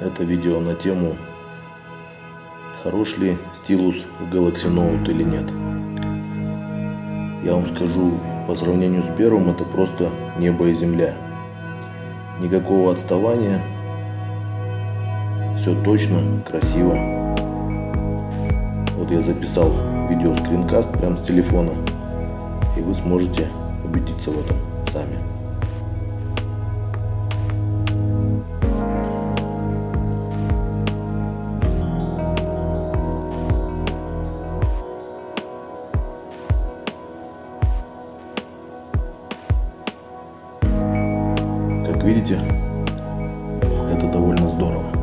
Это видео на тему Хорош ли стилус в Galaxy Note или нет. Я вам скажу, по сравнению с первым это просто небо и земля. Никакого отставания. Все точно, красиво. Вот я записал видео скринкаст прямо с телефона. И вы сможете убедиться в этом сами. видите, это довольно здорово.